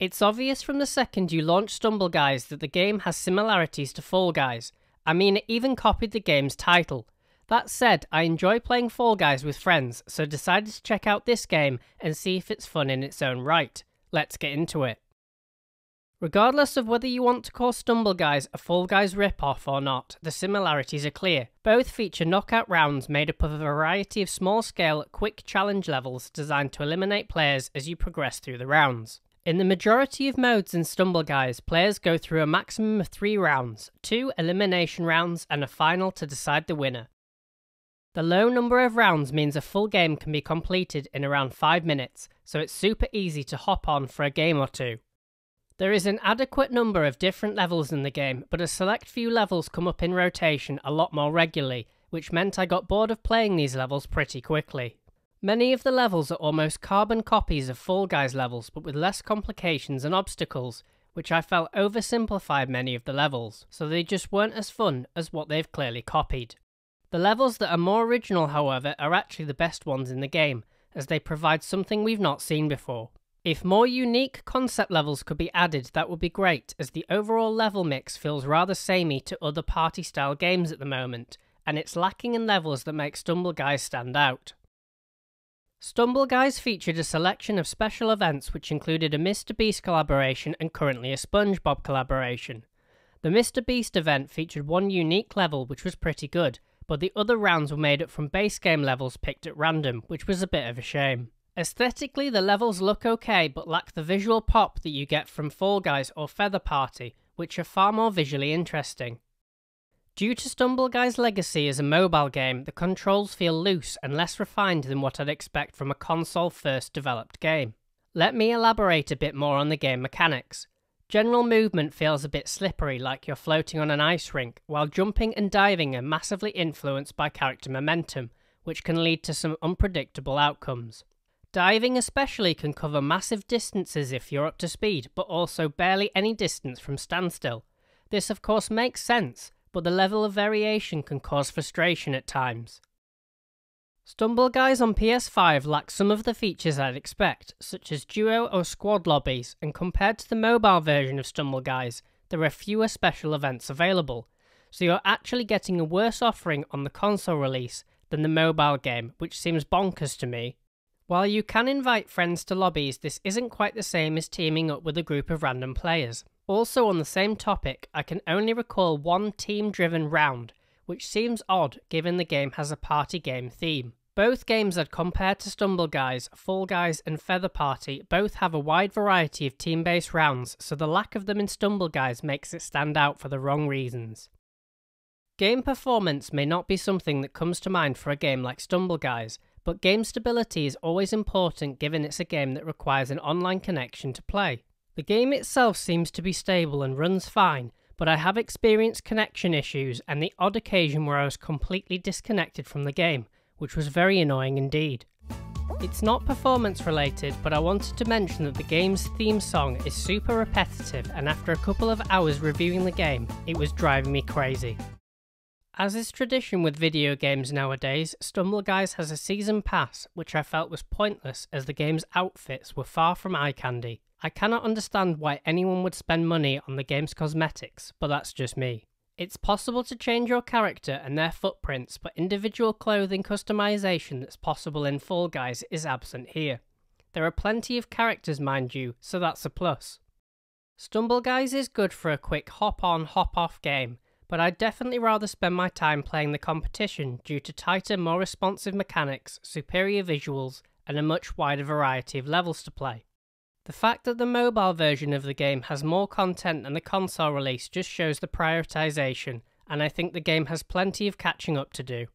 It's obvious from the second you launch Stumble Guys that the game has similarities to Fall Guys. I mean, it even copied the game's title. That said, I enjoy playing Fall Guys with friends, so decided to check out this game and see if it's fun in its own right. Let's get into it. Regardless of whether you want to call Stumble Guys a Fall Guys ripoff or not, the similarities are clear. Both feature knockout rounds made up of a variety of small scale, quick challenge levels designed to eliminate players as you progress through the rounds. In the majority of modes in Stumble Guys, players go through a maximum of three rounds, two elimination rounds, and a final to decide the winner. The low number of rounds means a full game can be completed in around 5 minutes, so it's super easy to hop on for a game or two. There is an adequate number of different levels in the game, but a select few levels come up in rotation a lot more regularly, which meant I got bored of playing these levels pretty quickly. Many of the levels are almost carbon copies of Fall Guys levels, but with less complications and obstacles, which I felt oversimplified many of the levels, so they just weren't as fun as what they've clearly copied. The levels that are more original, however, are actually the best ones in the game, as they provide something we've not seen before. If more unique concept levels could be added, that would be great, as the overall level mix feels rather samey to other party style games at the moment, and it's lacking in levels that make Stumble Guys stand out. Stumble Guys featured a selection of special events which included a Mr. Beast collaboration and currently a SpongeBob collaboration. The Mr. Beast event featured one unique level which was pretty good, but the other rounds were made up from base game levels picked at random, which was a bit of a shame. Aesthetically, the levels look okay but lack the visual pop that you get from Fall Guys or Feather Party, which are far more visually interesting. Due to Stumble Guy's legacy as a mobile game, the controls feel loose and less refined than what I'd expect from a console first developed game. Let me elaborate a bit more on the game mechanics. General movement feels a bit slippery, like you're floating on an ice rink, while jumping and diving are massively influenced by character momentum, which can lead to some unpredictable outcomes. Diving, especially, can cover massive distances if you're up to speed, but also barely any distance from standstill. This, of course, makes sense but the level of variation can cause frustration at times. Stumble Guys on PS5 lack some of the features I'd expect, such as duo or squad lobbies, and compared to the mobile version of Stumble Guys, there are fewer special events available, so you're actually getting a worse offering on the console release than the mobile game, which seems bonkers to me. While you can invite friends to lobbies, this isn't quite the same as teaming up with a group of random players. Also, on the same topic, I can only recall one team driven round, which seems odd given the game has a party game theme. Both games I'd compared to Stumble Guys, Fall Guys, and Feather Party both have a wide variety of team based rounds, so the lack of them in Stumble Guys makes it stand out for the wrong reasons. Game performance may not be something that comes to mind for a game like Stumble Guys, but game stability is always important given it's a game that requires an online connection to play. The game itself seems to be stable and runs fine, but I have experienced connection issues and the odd occasion where I was completely disconnected from the game, which was very annoying indeed. It's not performance related, but I wanted to mention that the game's theme song is super repetitive, and after a couple of hours reviewing the game, it was driving me crazy. As is tradition with video games nowadays, Stumble Guys has a season pass, which I felt was pointless as the game's outfits were far from eye candy. I cannot understand why anyone would spend money on the game's cosmetics, but that's just me. It's possible to change your character and their footprints, but individual clothing customization that's possible in Fall Guys is absent here. There are plenty of characters, mind you, so that's a plus. Stumble Guys is good for a quick hop on, hop off game, but I'd definitely rather spend my time playing the competition due to tighter, more responsive mechanics, superior visuals, and a much wider variety of levels to play. The fact that the mobile version of the game has more content than the console release just shows the prioritization, and I think the game has plenty of catching up to do.